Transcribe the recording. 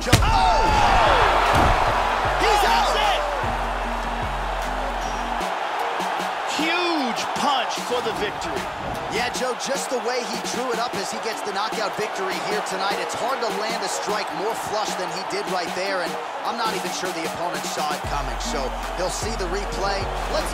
Jones. Oh! He's out! Huge punch for the victory. Yeah, Joe, just the way he drew it up as he gets the knockout victory here tonight, it's hard to land a strike more flush than he did right there, and I'm not even sure the opponent saw it coming, so he'll see the replay. Let's